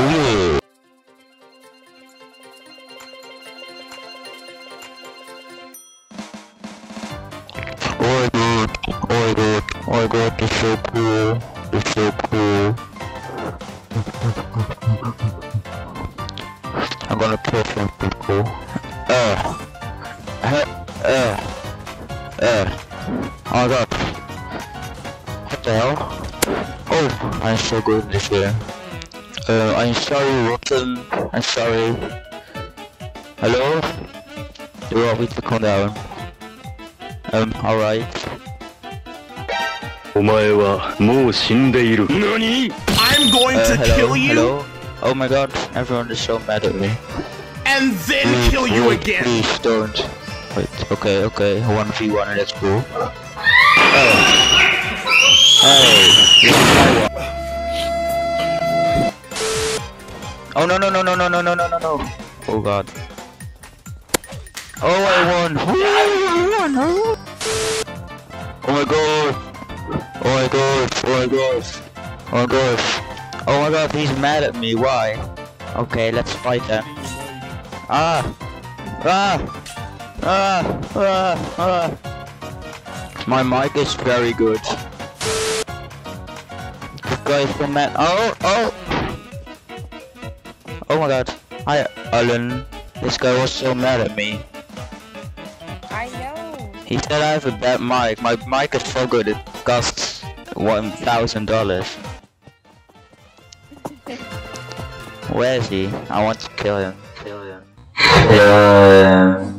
Oh yeah. Oh god, oh god, oh god, it's so cool, it's so cool. I'm gonna kill some people. Uh, uh, uh, uh, oh god. What the hell? Oh, I'm so good this game. Uh, I'm sorry, Rotten, I'm sorry. Hello? You want me to calm down? Um, alright. お前はもう死んでいる。何 I'm going Uh, to hello, kill you hello? Oh my god, everyone is so mad at me. and then Please, kill you please, again. Please don't. Wait, okay, okay, 1v1 and that's cool. Oh. Hey, no no no no no no no no no no. Oh god. Oh I won! I won! Oh my god! Oh my god! Oh my god. Oh my god. Oh my god, he's mad at me, why? Okay, let's fight then. Ah! Ah! Ah! Ah! Ah! My mic is very good. This guy is so mad. Oh! Oh! Oh my god. Hi, Alan. This guy was so mad at me. I know. He said I have a bad mic. My mic is so good it costs one thousand dollars. Where is he? I want to kill him. Kill him. Yeah.